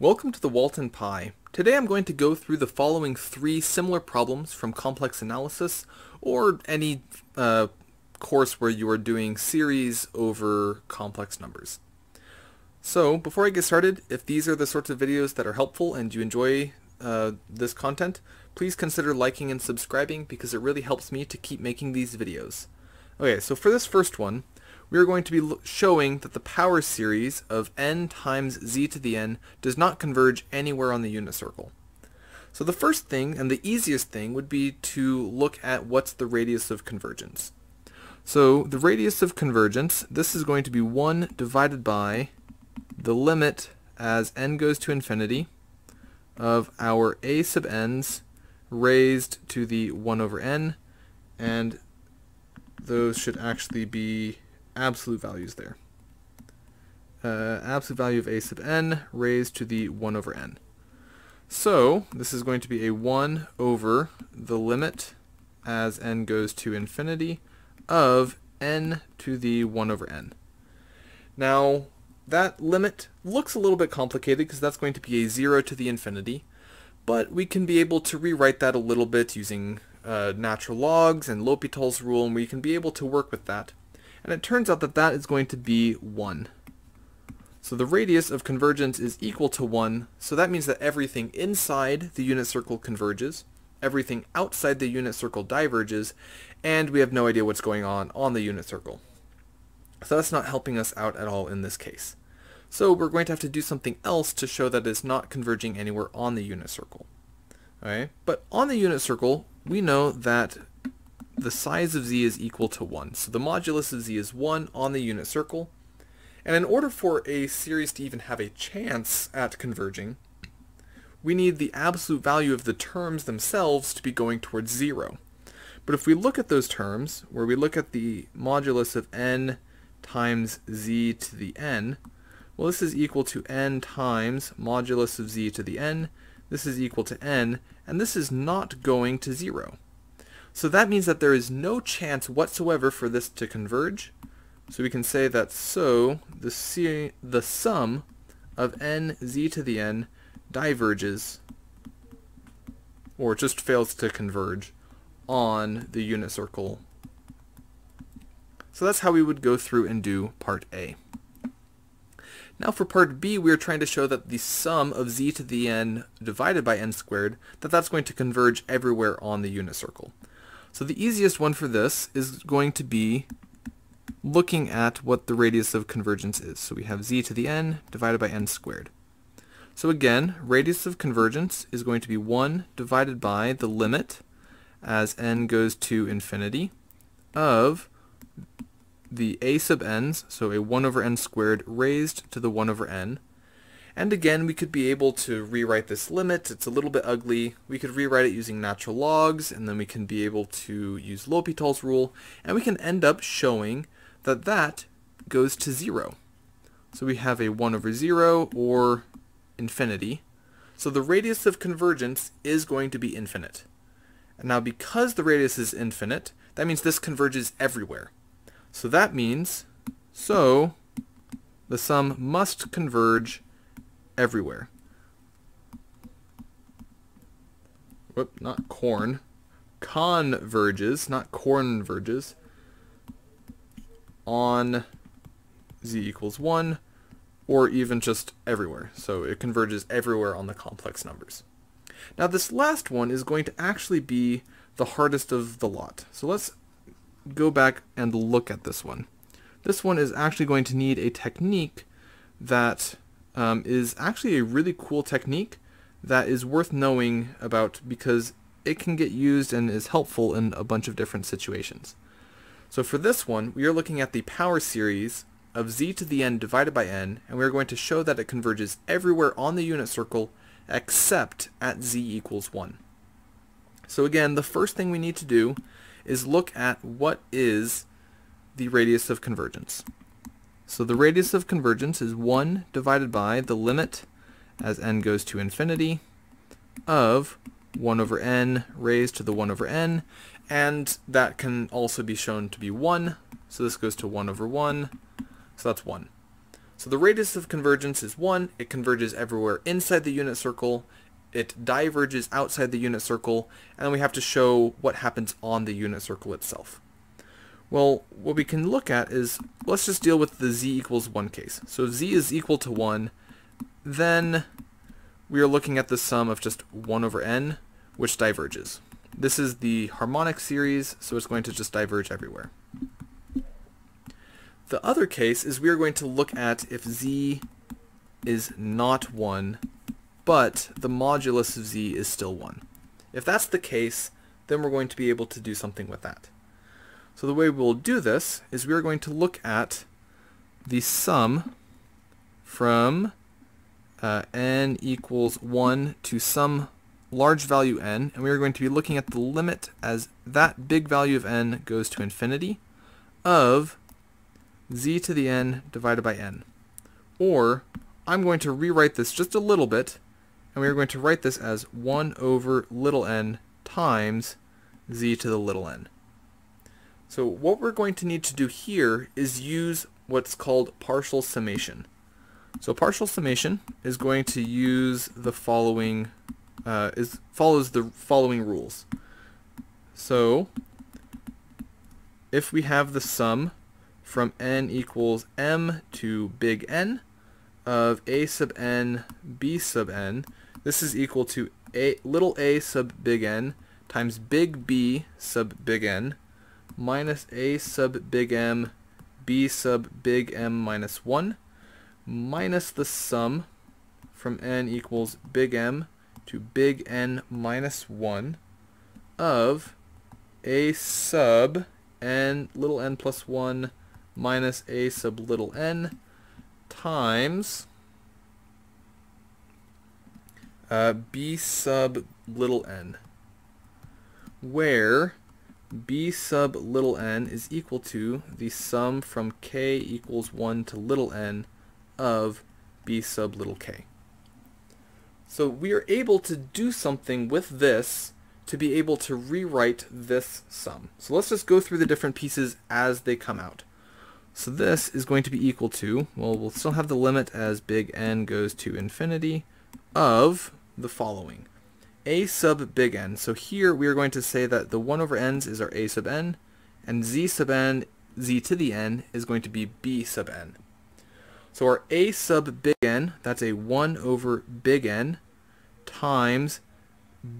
Welcome to the Walton Pi. Today I'm going to go through the following three similar problems from complex analysis or any uh, course where you are doing series over complex numbers. So before I get started, if these are the sorts of videos that are helpful and you enjoy uh, this content, please consider liking and subscribing because it really helps me to keep making these videos. Okay, so for this first one, we are going to be showing that the power series of n times z to the n does not converge anywhere on the unit circle. So the first thing, and the easiest thing, would be to look at what's the radius of convergence. So the radius of convergence, this is going to be 1 divided by the limit as n goes to infinity of our a sub n's raised to the 1 over n, and those should actually be absolute values there. Uh, absolute value of a sub n raised to the 1 over n. So this is going to be a 1 over the limit as n goes to infinity of n to the 1 over n. Now that limit looks a little bit complicated because that's going to be a 0 to the infinity, but we can be able to rewrite that a little bit using uh, natural logs and L'Hopital's rule, and we can be able to work with that and it turns out that that is going to be 1. So the radius of convergence is equal to 1, so that means that everything inside the unit circle converges, everything outside the unit circle diverges, and we have no idea what's going on on the unit circle. So that's not helping us out at all in this case. So we're going to have to do something else to show that it's not converging anywhere on the unit circle. Alright, But on the unit circle, we know that the size of z is equal to 1. So the modulus of z is 1 on the unit circle. And in order for a series to even have a chance at converging, we need the absolute value of the terms themselves to be going towards 0. But if we look at those terms, where we look at the modulus of n times z to the n, well this is equal to n times modulus of z to the n, this is equal to n, and this is not going to 0. So that means that there is no chance whatsoever for this to converge. So we can say that so the, C, the sum of n z to the n diverges or just fails to converge on the unit circle. So that's how we would go through and do part A. Now for part B, we are trying to show that the sum of z to the n divided by n squared, that that's going to converge everywhere on the unit circle. So the easiest one for this is going to be looking at what the radius of convergence is. So we have z to the n divided by n squared. So again, radius of convergence is going to be 1 divided by the limit as n goes to infinity of the a sub n's, so a 1 over n squared raised to the 1 over n, and again, we could be able to rewrite this limit. It's a little bit ugly. We could rewrite it using natural logs, and then we can be able to use L'Hopital's rule, and we can end up showing that that goes to 0. So we have a 1 over 0 or infinity. So the radius of convergence is going to be infinite. And now because the radius is infinite, that means this converges everywhere. So that means, so the sum must converge everywhere. Whoop, not corn. Converges, not corn converges, on z equals 1, or even just everywhere. So it converges everywhere on the complex numbers. Now this last one is going to actually be the hardest of the lot. So let's go back and look at this one. This one is actually going to need a technique that um, is actually a really cool technique that is worth knowing about because it can get used and is helpful in a bunch of different situations. So for this one, we are looking at the power series of z to the n divided by n, and we are going to show that it converges everywhere on the unit circle except at z equals 1. So again, the first thing we need to do is look at what is the radius of convergence. So the radius of convergence is 1 divided by the limit as n goes to infinity of 1 over n raised to the 1 over n, and that can also be shown to be 1, so this goes to 1 over 1, so that's 1. So the radius of convergence is 1. It converges everywhere inside the unit circle. It diverges outside the unit circle. And we have to show what happens on the unit circle itself. Well, what we can look at is, let's just deal with the z equals 1 case. So if z is equal to 1, then we are looking at the sum of just 1 over n, which diverges. This is the harmonic series, so it's going to just diverge everywhere. The other case is we are going to look at if z is not 1, but the modulus of z is still 1. If that's the case, then we're going to be able to do something with that. So the way we'll do this is we are going to look at the sum from uh, n equals 1 to some large value n, and we are going to be looking at the limit as that big value of n goes to infinity of z to the n divided by n. Or I'm going to rewrite this just a little bit, and we are going to write this as 1 over little n times z to the little n. So what we're going to need to do here is use what's called partial summation. So partial summation is going to use the following uh, is follows the following rules. So if we have the sum from n equals m to big N of a sub n b sub n, this is equal to a little a sub big N times big B sub big N minus a sub big M b sub big M minus 1 minus the sum from n equals big M to big N minus 1 of a sub n little n plus 1 minus a sub little n times uh, b sub little n, where b sub little n is equal to the sum from k equals 1 to little n of b sub little k. So we are able to do something with this to be able to rewrite this sum. So let's just go through the different pieces as they come out. So this is going to be equal to, well, we'll still have the limit as big N goes to infinity of the following a sub big N. So here we are going to say that the 1 over n's is our a sub n, and z sub n, z to the n, is going to be b sub n. So our a sub big N, that's a 1 over big N, times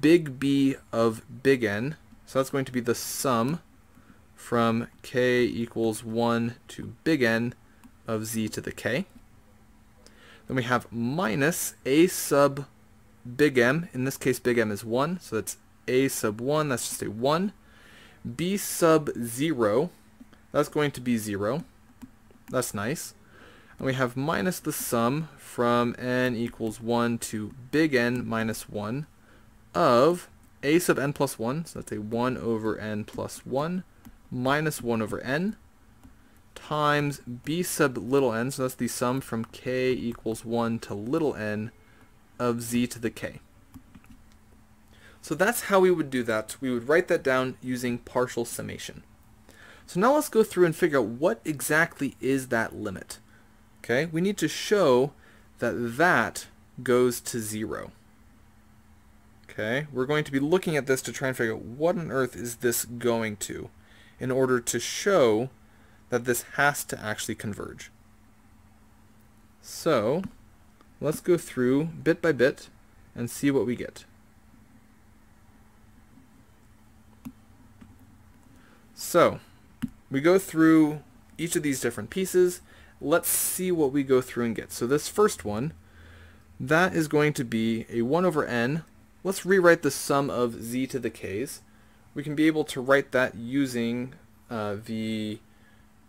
big B of big N. So that's going to be the sum from k equals 1 to big N of z to the k. Then we have minus a sub big M, in this case big M is 1, so that's A sub 1, that's just a 1. B sub 0, that's going to be 0. That's nice. And we have minus the sum from n equals 1 to big N minus 1 of a sub n plus 1, so that's a 1 over n plus 1, minus 1 over n, times b sub little n, so that's the sum from k equals 1 to little n, of z to the k. So that's how we would do that. We would write that down using partial summation. So now let's go through and figure out what exactly is that limit. Okay, we need to show that that goes to zero. Okay, we're going to be looking at this to try and figure out what on earth is this going to in order to show that this has to actually converge. So let's go through bit by bit and see what we get. So, we go through each of these different pieces. Let's see what we go through and get. So this first one, that is going to be a 1 over n. Let's rewrite the sum of z to the k's. We can be able to write that using uh, the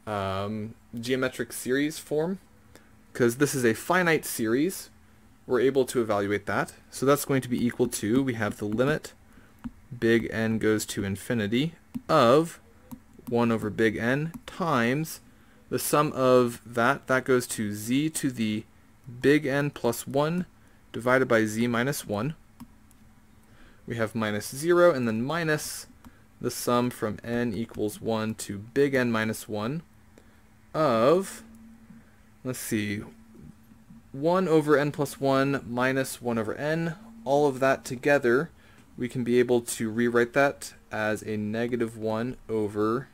um, geometric series form because this is a finite series, we're able to evaluate that. So that's going to be equal to, we have the limit big N goes to infinity of 1 over big N times the sum of that, that goes to z to the big N plus 1 divided by z minus 1. We have minus 0 and then minus the sum from n equals 1 to big N minus 1 of let's see, 1 over n plus 1 minus 1 over n, all of that together, we can be able to rewrite that as a negative 1 over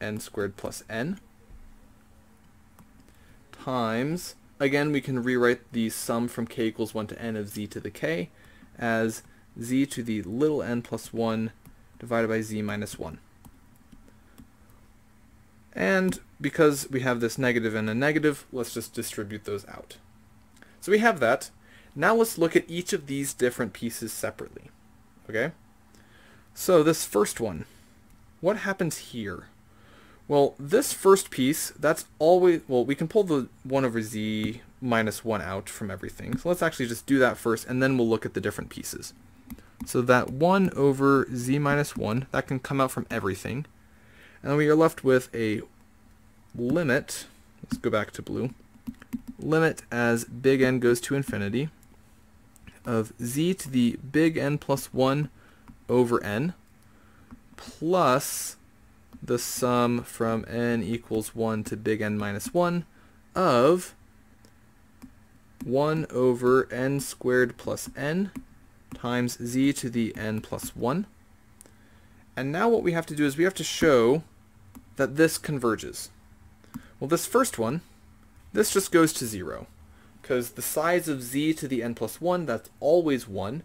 n squared plus n. Times, again we can rewrite the sum from k equals 1 to n of z to the k as z to the little n plus 1 divided by z minus 1. And because we have this negative and a negative, let's just distribute those out. So we have that. Now let's look at each of these different pieces separately. Okay? So this first one, what happens here? Well, this first piece, that's always, well, we can pull the 1 over z minus 1 out from everything. So let's actually just do that first, and then we'll look at the different pieces. So that 1 over z minus 1, that can come out from everything. And we are left with a limit, let's go back to blue, limit as big N goes to infinity of z to the big N plus 1 over N plus the sum from n equals 1 to big N minus 1 of 1 over n squared plus n times z to the n plus 1. And now what we have to do is we have to show that this converges. Well, this first one, this just goes to 0, because the size of z to the n plus 1, that's always 1,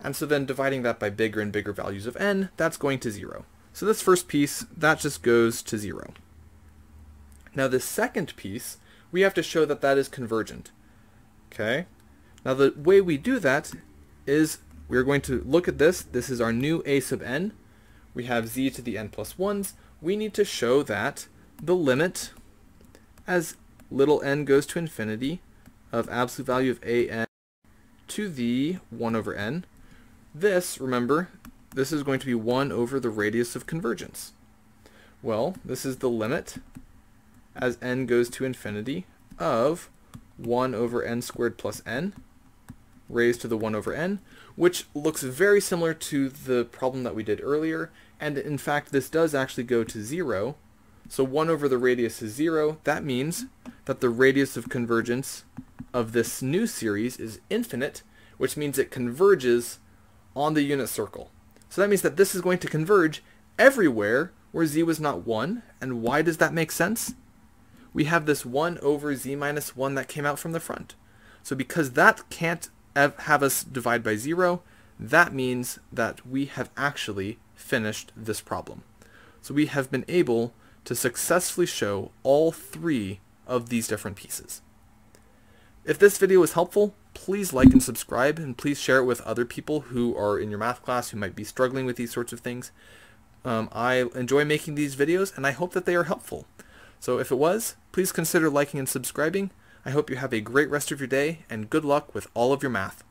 and so then dividing that by bigger and bigger values of n, that's going to 0. So this first piece, that just goes to 0. Now this second piece, we have to show that that is convergent. Okay? Now the way we do that is we're going to look at this. This is our new a sub n. We have z to the n plus 1s. We need to show that the limit as little n goes to infinity of absolute value of a n to the 1 over n. This, remember, this is going to be 1 over the radius of convergence. Well, this is the limit as n goes to infinity of 1 over n squared plus n raised to the 1 over n, which looks very similar to the problem that we did earlier, and in fact this does actually go to 0. So 1 over the radius is 0. That means that the radius of convergence of this new series is infinite, which means it converges on the unit circle. So that means that this is going to converge everywhere where z was not 1. And why does that make sense? We have this 1 over z minus 1 that came out from the front. So because that can't have us divide by 0, that means that we have actually finished this problem. So we have been able to successfully show all three of these different pieces. If this video was helpful, please like and subscribe, and please share it with other people who are in your math class who might be struggling with these sorts of things. Um, I enjoy making these videos, and I hope that they are helpful. So if it was, please consider liking and subscribing. I hope you have a great rest of your day, and good luck with all of your math.